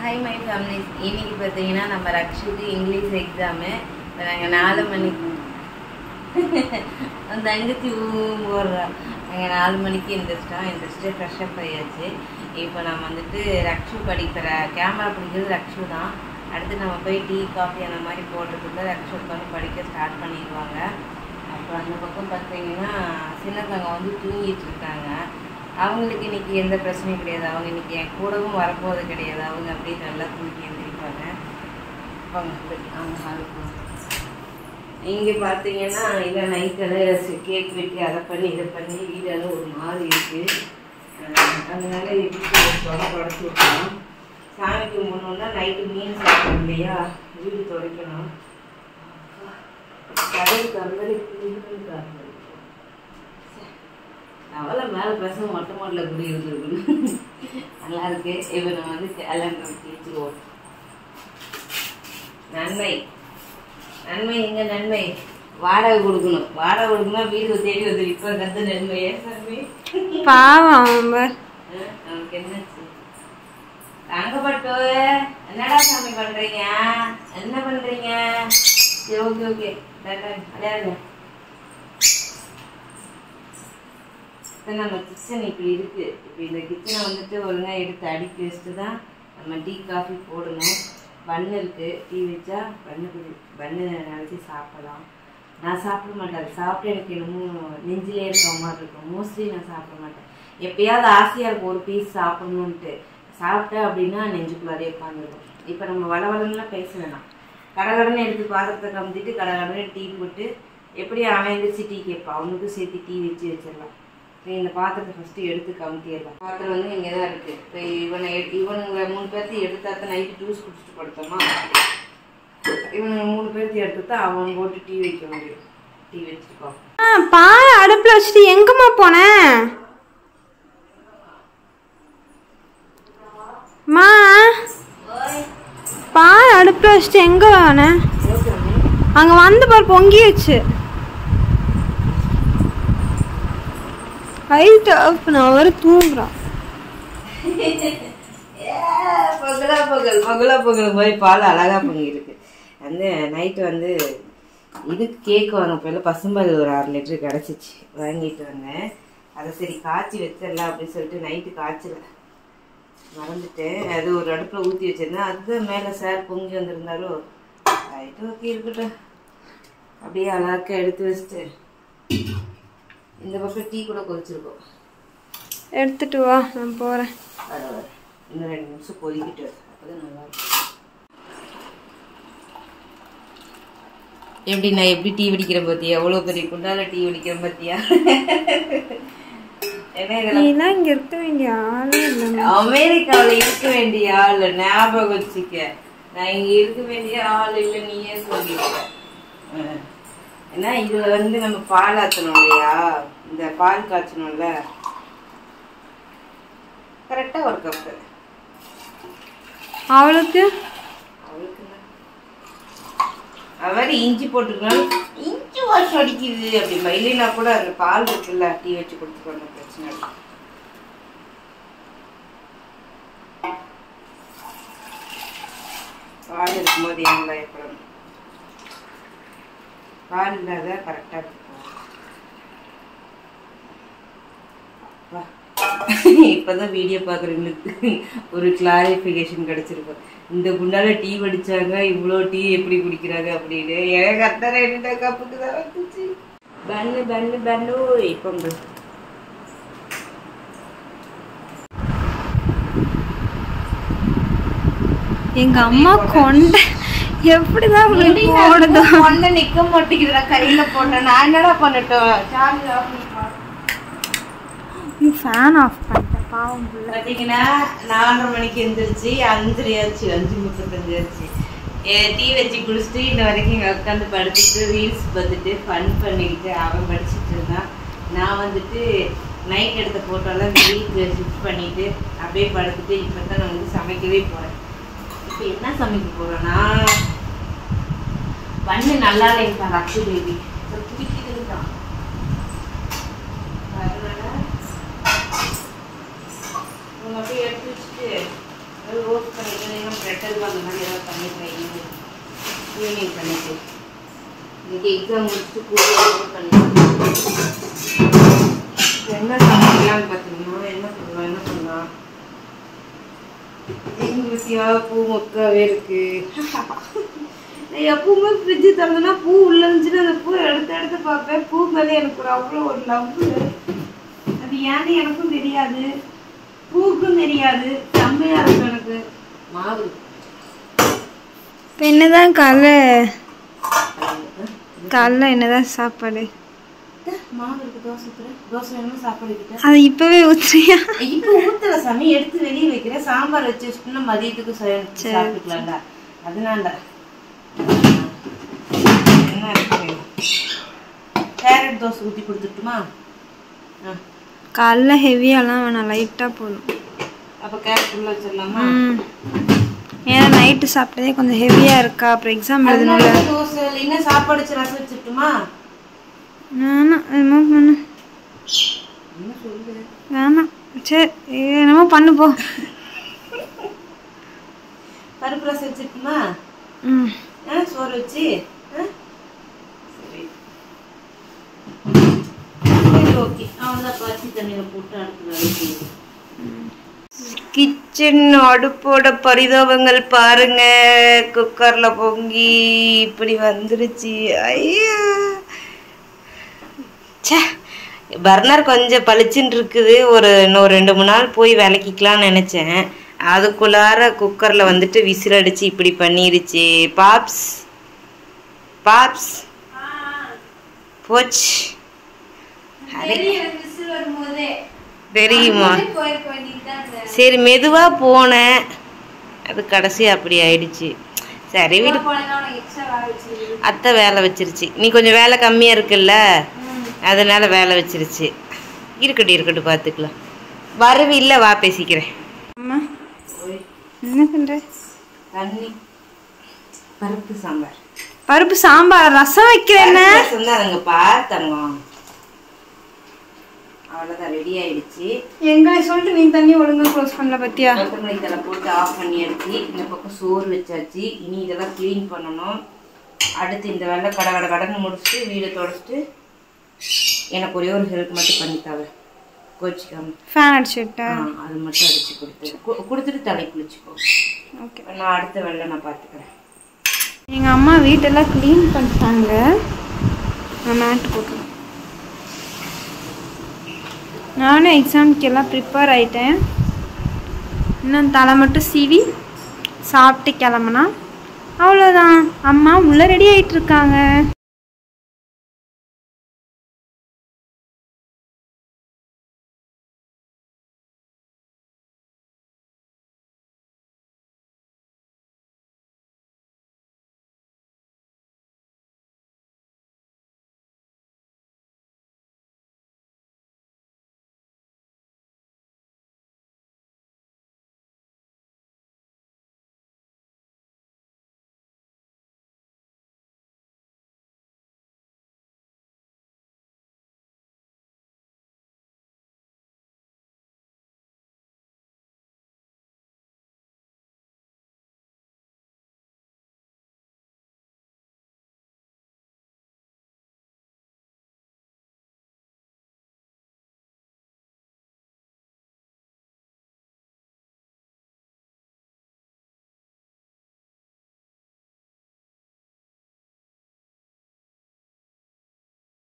Hi my families இன்னைக்கு பார்த்தீங்கன்னா நம்ம ரக்ஷுக்கு இங்கிலீஷ் எக்ஸாமு இப்போ நாங்கள் நாலு மணிக்கு. அந்த தங்கச்சி போடுறோம் நாங்கள் நாலு மணிக்கு எந்திரிச்சிட்டோம். எந்திரிச்சிட்டு ஃப்ரெஷ்ஷப் ஆயாச்சு. இப்போ நம்ம வந்துட்டு ரக்ஷு படிக்கிற கேமரா பிடிக்கிறது ரக்ஷு தான். அடுத்து நம்ம போய் டீ காஃபி அந்த மாதிரி போடுறதுக்கு ரக்ஷு உட்காந்து படிக்க ஸ்டார்ட் பண்ணிடுவாங்க. அப்புறம் அந்த பக்கம் பார்த்தீங்கன்னா சின்னத்தவங்க வந்து தூங்கிட்டு இருக்காங்க. அவங்களுக்கு இன்றைக்கி எந்த பிரச்சனையும் கிடையாது. அவங்க இன்றைக்கி என் கூடவும் வரப்போவது கிடையாது. அவங்க அப்படியே நல்லா தூக்கி எழுந்திரிப்பாங்க வாங்க அவங்க ஹாலுக்கு இங்கே பார்த்தீங்கன்னா இல்லை நைட்டில் கேக் வெட்டி அதை பண்ணி இதை பண்ணி வீடெல்லாம் ஒரு மாதிரி இருக்குது அதனால் அதனால எப்படி தொடச்சி விட்டோம் சாமிக்கு முன்னோன்னா நைட்டு மீன் சாப்பிடும் இல்லையா? வீடு துடைக்கணும். கடல் கருவறை கருவறை அவளை மேலே பேச மொட்டை மாட்டில் குடி இருந்துருக்கணும் நல்லா இருக்கு. இப்போ நம்ம வந்து கேலண்டர் தேய்ச்சிருவோம் நன்மை. நன்மை எங்க நன்மை. வாடகை கொடுக்கணும். வாடகை கொடுக்கணும் வீடு தேடி வந்து இப்போ கத்து நன்மை. பாவம் அவனுக்கு என்னாச்சு? தங்கப்பட்டு என்னடா சாமி பண்றீங்க? என்ன பண்றீங்க? Okay okay. விளையாடுங்க. இப்போ நம்ம கிச்சன் இப்படி இருக்குது இப்போ இந்த கிச்சனை வந்துட்டு ஒழுங்காக எடுத்து அடுக்கி வச்சுட்டு தான் நம்ம டீ காஃபி போடணும். பன்னு இருக்குது டீ வச்சா பண்ணு குடி பண்ணு நினச்சி சாப்பிடலாம். நான் சாப்பிட மாட்டேன். அது சாப்பிட்டு எனக்கு என்னமோ நெஞ்சிலே இருக்க மாதிரி இருக்கும். மோஸ்ட்லி நான் சாப்பிட மாட்டேன். எப்பயாவது ஆசையாக இருக்கும் ஒரு பீஸ் சாப்பிடணுன்ட்டு சாப்பிட்டேன் அப்படின்னா நெஞ்சுக்குள்ளாரே உட்காந்துருக்கும் இப்போ நம்ம வளவளன்னுலாம் பேச வேணாம். கடகடன்னு எடுத்து பாத்திரத்தை கம்பிட்டு கடகடன்னு டீ போட்டு எப்படி அவன் எந்திரிச்சு டீ கேட்பான் அவனுக்கும் சேர்த்து டீ வச்சு வச்சிடலாம். இப்போ இந்த பாத்திரத்தை ஃபஸ்ட்டு எடுத்து கமுத்திடலாம் பாத்திரம் வந்து இங்கே தான் இருக்குது இப்போ இவனை எடு- இவனுங்களை மூணு பேர்த்து எடுத்தாத்த நைட்டு ஜூஸ் குடிச்சிட்டு படுத்தோமா? இவனுங்க மூணு பேர்த்து எடுத்து தான் அவன் போட்டு டீ வைக்க முடியும். டீ வச்சுருக்கோம் ஆ பால் அடுப்புல வச்சுட்டு எங்கம்மா போன? மா பால் அடுப்புல வச்சுட்டு எங்க போன? அங்க வந்து பார் பொங்கிடுச்சு லைட் ஆஃப் நான் வர தூங்குறான் பகலா பகல் பகலா பகல் மாதிரி பால் அழகா பொங்கிருக்கு வந்து நைட்டு வந்து இது கேக் வாங்க போயில பசும்பால் ஒரு ஆறு லிட்டரு கிடச்சிச்சு. வாங்கிட்டு வந்தேன். அதை சரி காய்ச்சி வச்சிடலாம் அப்படின்னு சொல்லிட்டு நைட்டு காய்ச்சல. மறந்துட்டேன். அது ஒரு அடுப்பில் ஊற்றி வச்சிருந்தேன். அதுதான் மேலே சார் பொங்கி வந்திருந்தாரோ ரைட்டு ஓகே இருக்கட்டும். அப்படியே அழகா எடுத்து வச்சுட்டு இந்த பக்கம் டீ கூட கொதிச்சிருக்கோம் எடுத்துட்டு வா நான் வர வர. இன்னும் ரெண்டு நிமிஷம் கொதிக்கிட்டு அப்பதான் நல்லா இருக்கும். எப்படி நான் எப்படி டீ வெடிக்கிறேன் பாத்தியா? எவ்வளவு பெரிய குண்டால டீ வெடிக்கிறேன் இதெல்லாம்? நீலாம் இங்க இருக்க வேண்டிய ஆளே இல்லை. அமெரிக்காவுல இருக்க வேண்டிய ஆள் ஞாபகம் வச்சுக்க. நான் இங்க இருக்க வேண்டிய ஆள் இல்ல நீயே அஹ். ஏன்னா இதுல வந்து நம்ம பால் ஆத்தணும் இல்லையா? இந்த பால் காய்ச்சணும்ல? கரெக்டா ஒரு கப்பு அவளுக்கு? அவளுக்கு? அவர் இஞ்சி போட்டுக்கணும் இஞ்சி வாசம் அடிக்குது அப்படிம்பா இல்லைன்னா கூட அந்த பால் இருக்குல்ல டீ வச்சு கொடுத்துக்கணும் பிரச்சனை. இல்லை பால் இருக்கும்போது ஏன் பயப்படணும்? பால் இல்லாத கரெக்டாக இருக்கும் இப்பதான் வீடியோ பார்க்குறவங்களுக்கு ஒரு கிளாரிஃபிகேஷன் கிடைச்சிருக்கும். இந்த குண்டால டீ வடிச்சாங்க இவ்வளோ டீ எப்படி குடிக்கிறாங்க அப்படின்னு. எனக்கு அத்தனை ரெண்டு கப்புக்கு தான் வந்துச்சு? பன்னு பன்னு பன்னு இப்போ எங்க அம்மா கொண்ட எப்படிதான் போடுதோ. ஒன்ன நிக்க மாட்டேங்குதுடா கையில போட்டேன் நான் என்னடா பண்ணட்டும்? சார்ஜ் ஆஃப் பண்ணி நீ ஃபேன் ஆஃப் பண்ணிட்டேன் பாவம் பார்த்தீங்கன்னா நாலரை மணிக்கு எழுந்திரிச்சு அஞ்சரை ஆச்சு அஞ்சு முப்பத்தஞ்சு ஆச்சு. டீ வச்சு குடிச்சிட்டு இன்ன வரைக்கும் இங்கே உட்காந்து படுத்துட்டு ரீல்ஸ் பார்த்துட்டு ஃபன் பண்ணிக்கிட்டு அவன் படிச்சுட்டு இருந்தான். நான் வந்துட்டு நைட் எடுத்த ஃபோட்டோலாம் வீட்டுக்கு ஷிஃப்ட் பண்ணிட்டு அப்படியே படுத்துட்டு இப்போ தான் நான் வந்து சமைக்கவே போகிறேன் இப்போ என்ன சமைக்க போகிறேன்னா பண்ணு நல்லா இல்லைங்க பேபி பிடிக்கிறது தான் அதனால உங்க அப்படியே எடுத்து வச்சுட்டு ரோஸ்ட் பண்ணிட்டு ஸ்வெட்டர் அந்த மாதிரி ஏதாவது பண்ணிக்கிறேன் ஈவினிங் ஈவினிங் பண்ணிட்டு. இன்னைக்கு எக்ஸாம் முடிச்சுட்டு கூட்டிட்டு பண்ணிட்டு என்ன சமைக்கலாம்னு பார்த்தீங்கன்னா என்ன சொல்லலாம் என்ன சொல்லலாம்? எங்க பூ மொக்காவே இருக்கு. நான் எப்பவுமே ஃப்ரிட்ஜு திறந்தனா பூ உள்ள இருந்துச்சுன்னா அந்த பூ எடுத்து எடுத்து பார்ப்பேன். பூ மேலே எனக்கு ஒரு அவ்வளோ ஒரு லவ் அது ஏன்னு எனக்கும் தெரியாது. பூக்கும் தெரியாது செம்மையா இருக்கும் எனக்கு. மாவு இப்போ என்னதான் காலைல காலைல என்னதான் சாப்பாடு? மாவு இருக்கு தோசை. தோசை வேணுமா சாப்பாடு கிட்ட அது இப்போவே ஊத்துறியா? இப்போ ஊத்தல சாமி எடுத்து வெளியே வைக்கிறேன். சாம்பார் வச்சு வச்சுட்டோம்னா மதியத்துக்கு சா- சாப்பிட்டுக்கலாம்ல அதனால என்ன இருக்கு? கேரட் தோசை ஊற்றி கொடுத்துட்டுமா? ஆ. காலைல ஹெவியாலாம் வேணாம் லைட்டாக போதும். அப்போ கேரட் உள்ள வச்சிடலாமா? ம். ஏன்னா நைட்டு சாப்பிட்டதே கொஞ்சம் ஹெவியாக இருக்கா? அப்புறம் எக்ஸாம் எழுதணும்ல. தோசை இல்லைன்னா சாப்பாடு வச்சு ரசம் வச்சுட்டுமா? வேணாம் என்னமோ பண்ணு. வேணாம். சரி என்னமோ பண்ணு போ. பருப்பு ரசம் வச்சுட்டுமா? ம். சோறு வச்சு ஆ சரி சரி ஓகே அவ்வளோதான் பச்சை தண்ணியில் போட்டு அடுத்து வேலைக்கு கிச்சன் அடுப்போட பரிதாபங்கள் பாருங்க. குக்கர்ல பொங்கி இப்படி வந்துருச்சு. ஐயா. ச்சே. பர்னர் கொஞ்சம் பளிச்சுன்னு இருக்குது. ஒரு இன்னும் ரெண்டு மூணு நாள் போய் விளக்கிக்கலாம்னு நினச்சேன். அதுக்குள்ளார குக்கரில் வந்துட்டு விசில் அடிச்சு இப்படி பண்ணிருச்சு. பாப்ஸ் பாப்ஸ் போச்சு. தெரியுமா? சரி மெதுவா போனேன். அது கடைசி அப்படி ஆயிடுச்சு. சரி வீடு. அத்தை வேலை வச்சிருச்சு. நீ கொஞ்சம் வேலை கம்மியா இருக்குல்ல? அதனால வேலை வச்சிருச்சு. இருக்கட்டும் இருக்கட்டும் பார்த்துக்கலாம் வருவில்ல வா பேசிக்கிறேன். அம்மா என்ன பண்ணுற தண்ணி பருப்பு சாம்பார். பருப்பு சாம்பார் ரசம் வைக்கிறேன்னு. சொன்னாருங்கப்பா தங்கம். அவ்வளோதான் ரெடி ஆயிடுச்சு. எங்களை சொல்லிட்டு நீ தண்ணி ஒழுங்கா க்ளோஸ் பண்ணல பத்தியா? கொத்தமல்லி தலை போட்டு ஆஃப் பண்ணியாச்சு இந்த பக்கம் சோறு வச்சாச்சு. இனி இதெல்லாம் க்ளீன் பண்ணணும். அடுத்து இந்த வேலை கட கட கடன்னு முடிச்சுட்டு வீடை தொடச்சிட்டு எனக்கு ஒரே ஒரு ஹெல்ப் மட்டும் பண்ணித்தாவ கோச்சிக்காம. ஃபேன் அடிச்சு விட்டா ஆ, அது மட்டும் அடிச்சு கொடுத்து கொடுத்துட்டு தலை குளிச்சுக்கோ. ஓகே நான் அடுத்த வேலை நான் பார்த்துக்கிறேன். எங்கள் அம்மா வீட்டெல்லாம் க்ளீன் பண்ணிட்டாங்க. நான் மேட் போட்டுருவேன் நானும் எக்ஸாமுக்கு எல்லாம் ப்ரிப்பேர் ஆகிட்டேன் இன்னும் தலை மட்டும் சீவி சாப்பிட்டு கிளம்புனா அவ்வளோதான் அம்மா உள்ளே ரெடி ஆகிட்டுருக்காங்க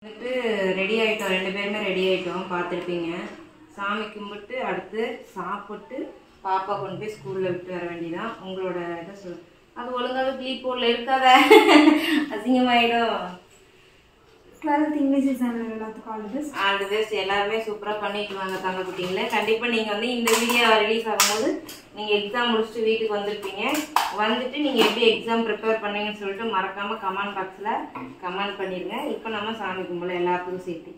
வந்துட்டு ரெடி ஆயிட்டோம். ரெண்டு பேருமே ரெடி ஆயிட்டோம். பார்த்துருப்பீங்க. சாமி கும்பிட்டு அடுத்து சாப்பிட்டு பாப்பா கொண்டு போய் ஸ்கூல்ல விட்டு வர வேண்டியதான் உங்களோட இதை சொல் அது ஒழுங்காவே க்ளீப் போர்டில் இருக்காத. அசிங்கமாயிடும். டுவெல்த் இங்கிலீஷ் எக்ஸாம் எல்லாத்துக்கும் ஆல் பெஸ்ட் ஆல் பெஸ்ட் எல்லாருமே சூப்பராக பண்ணிட்டு வாங்க தங்க குட்டிங்களே கண்டிப்பாக நீங்கள் வந்து இந்த வீடியோ ரிலீஸ் ஆகும்போது நீங்கள் எக்ஸாம் முடிச்சுட்டு வீட்டுக்கு வந்திருப்பீங்க. வந்துட்டு நீங்கள் எப்படி எக்ஸாம் ப்ரிப்பேர் பண்ணீங்கன்னு சொல்லிட்டு மறக்காமல் கமெண்ட் பாக்ஸில் கமெண்ட் பண்ணிடுங்க இப்போ நம்ம சாமி கும்பல எல்லாத்துக்கும் சேர்த்து.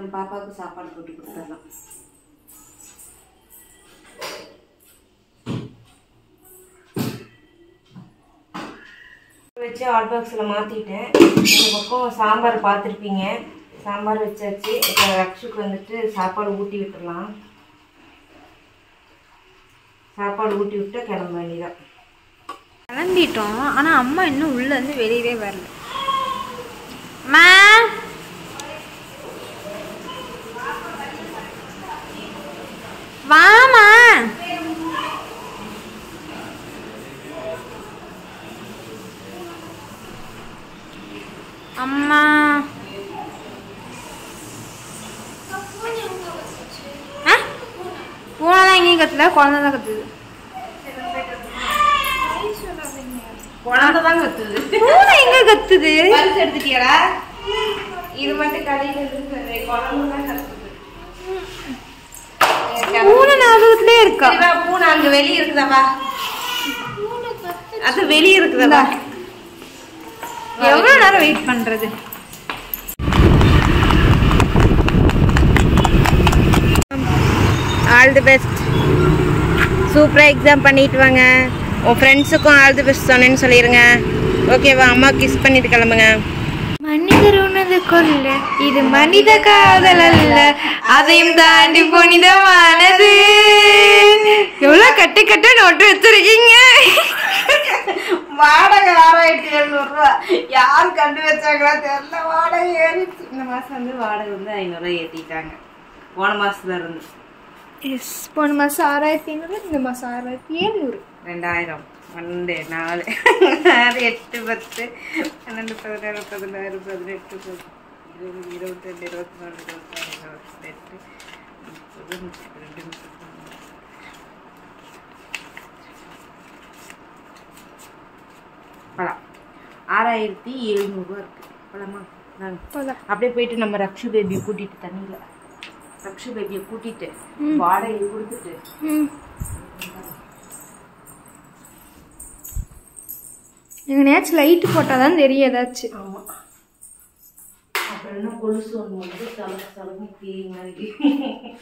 நம்ம பாப்பாவுக்கு சாப்பாடு போட்டு கொடுத்துடலாம். வச்சு ஹாட் பாக்ஸில் மாற்றிட்டேன் இந்த பக்கம் சாம்பார் பார்த்துருப்பீங்க. சாம்பார் வச்சாச்சு. இப்போ ரக்ஷுக்கு வந்துட்டு சாப்பாடு ஊட்டி விட்டுறலாம் சாப்பாடு ஊட்டி விட்டு கிளம்ப வேண்டியதான் கிளம்பிட்டோம். ஆனால் அம்மா இன்னும் உள்ள இருந்து வெளியவே வரல. அம்மா அம்மா. ஆ? பூனைலாம் எங்கேயும் கத்துல? குழந்தை தான் கத்துது. குழந்தை தான் கத்துது. பூனை எங்க கத்துது? எடுத்துட்டியாடா? இது மட்டும் கடையில் குழம்பு தான் கத்துது. பூனை ஞாபகத்திலே இருக்கா? பூனை அங்க வெளிய இருக்குதாப்பா அது வெளிய இருக்குதாப்பா எவ்வளவு நேரம் வெயிட் பண்றது? ஆல் தி பெஸ்ட் சூப்பராக எக்ஸாம் பண்ணிட்டு வாங்க. உன் ஃப்ரெண்ட்ஸுக்கும் ஆல் தி பெஸ்ட் சொன்னேன்னு சொல்லிடுங்க ஓகேவா அம்மா கிஸ் பண்ணிட்டு கிளம்புங்க. மனிதர் உனது கொல்ல இது மனித காதல் அல்ல. அதையும் தாண்டி புனிதமானது. எவ்வளவு கட்டு கட்டு நோட்டு வச்சிருக்கீங்க வாடகை ஆறாயிரத்தி எழுநூறுவா யார் கண்டு வச்சாங்களா தெரியல வாடகை ஏறிச்சு இந்த மாதம் வந்து வாடகை வந்து ஐநூறுரூவா ஏற்றிட்டாங்க போன மாதத்துல இருந்து. எஸ் போன மாசம் ஆறாயிரத்தி ஐநூறு இந்த மாசம் ஆறாயிரத்தி ஏழுநூறு ரெண்டாயிரம். பன்னெண்டு நாலு ஆறு எட்டு பத்து பன்னெண்டு பதினாறு பதினாறு பதினெட்டு பத்து, இருபது இருபத்தெண்டு இருபத்தி நாலு இருபத்தாறு இருபத்தெட்டு முப்பது முப்பத்தி ரெண்டு முப்பத்தி ஆறாயிரத்தி எழுநூறுவா இருக்கு. போதும் அப்படியே போயிட்டு நம்ம ரக்ஷு பேபியை கூட்டிட்டு தண்ணியில. ரக்ஷு பேபியை கூட்டிட்டு வாடகை கொடுத்துட்டு. எங்கனையாச்சும் லைட்டு போட்டால் தான் தெரியும் ஏதாச்சும் ஆமா.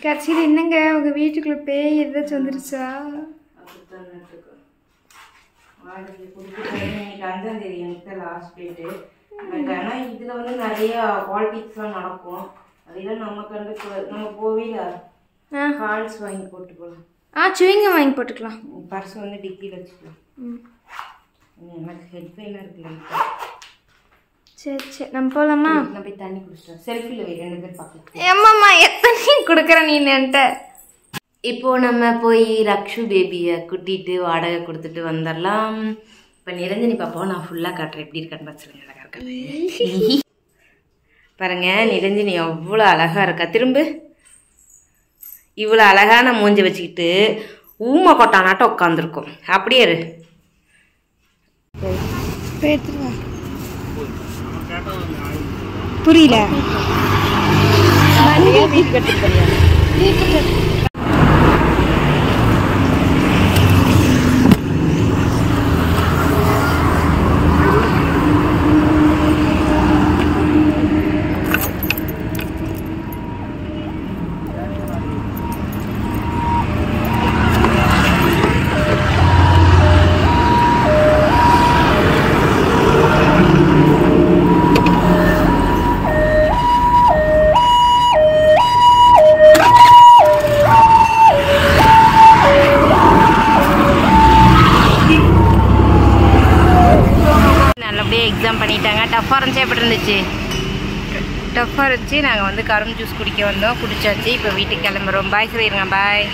கடைசியில் என்னங்க? உங்க வீட்டுக்குள்ள பேய் ஏதாச்சும் வந்துருச்சா? வாடகை கொடுத்துட்டு அஞ்சாம் தேதி எனக்கு லாஸ்ட் டேட்டு பட் ஆனால் இதில் வந்து நிறைய பாலிடிக்ஸ்லாம் நடக்கும். அதெல்லாம் நம்ம கண்டு நம்ம போவேல? ஆ. கால்ஸ் வாங்கி போட்டு போகலாம் ஆ சுவிங்க வாங்கி போட்டுக்கலாம். பர்ஸ் வந்து டிக்கியில் வச்சுக்கலாம். ம். எனக்கு ஹெட் பெயினாக இருக்குல்ல சரி சரி. நம்ம போகலாமா நான் போய் தண்ணி குடிச்சிட்டேன் செல்ஃபியில் ரெண்டு பேர் பார்க்கலாம். ஏம்மாம்மா எத்தனை கொடுக்குற நீ என்கிட்ட? இப்போ நம்ம போய் ரக்ஷு பேபியை கூட்டிட்டு வாடகை கொடுத்துட்டு வந்துடலாம். இப்போ நிரஞ்சனி பாப்பாவை நான் ஃபுல்லாக காட்டுறேன். எப்படி இருக்கான்னு பார்த்துருங்க அழகா இருக்கா? பாருங்க நிரஞ்சனி எவ்வளோ அழகா இருக்கா. திரும்ப. இவ்வளோ அழகான மூஞ்சி வச்சுக்கிட்டு ஊமை கொட்டானாட்டம் உட்காந்துருக்கும். அப்படியே இரு. புரியல நல்லபடியாக எக்ஸாம் பண்ணிட்டாங்க டஃப்பாக இருந்துச்சு எப்படி இருந்துச்சு? டஃப்பாக இருந்துச்சு. நாங்கள் வந்து கரும்பு ஜூஸ் குடிக்க வந்தோம். குடித்தாச்சு இப்போ வீட்டுக்கு கிளம்புறோம். பாய் சொல்லிடுங்க பாய்